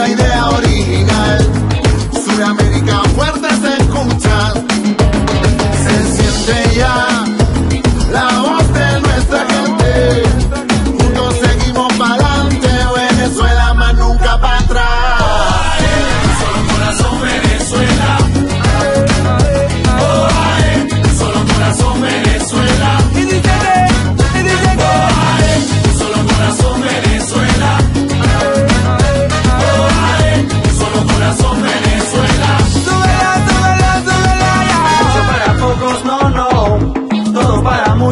una idea original.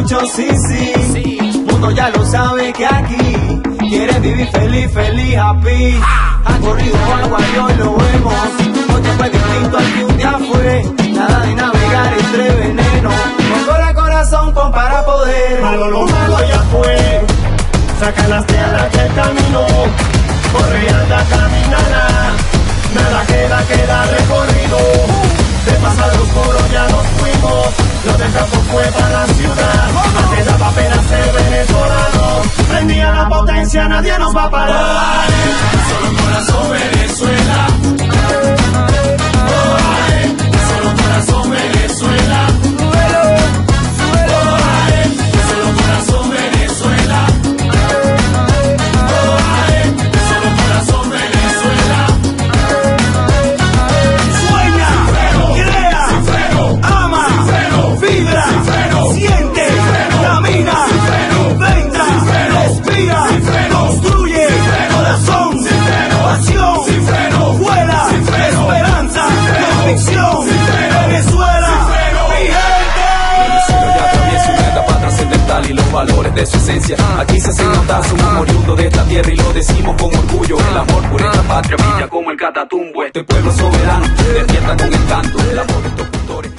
Muchos sí, sí. Mundo ya lo sabe que aquí quieren vivir feliz, feliz, happy. Ha corrido agua y hoy lo vemos. Hoy fue distinto al que un día fue. Nada de navegar entre veneno. Con cola corazón pon para poder. Malo lo malo ya fue. Saca las piedras del camino. Corre anda, caminará. Nada queda, queda recorrido. my. De su esencia. Aquí se hace notar, somos oriundos de esta tierra y lo decimos con orgullo. El amor por esta patria brilla como el catatumbo. Este pueblo soberano despierta con el canto del amor de estos cultores.